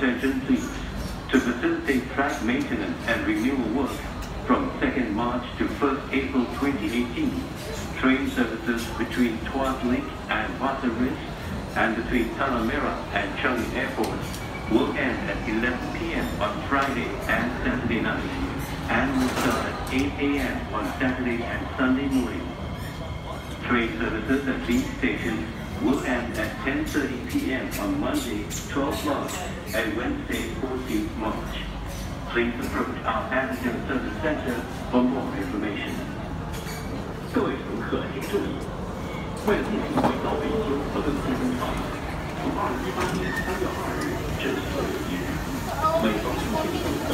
Attention please. To facilitate track maintenance and renewal work from 2nd March to 1st April 2018, train services between Tuas Link and Waterridge and between Tanah Merah and Changi Airport will end at 11 p.m. on Friday and Saturday night and will start at 8 a.m. on Saturday and Sunday morning. Train services at these stations will end at 10.30 p.m. on Monday, 12 March and Wednesday, 14 March. Please approach our passenger service center for more information. 各位乘客请注意，为了进行轨道维修和更新工程，从二零一八年三月二日至四月一日，每逢星期五和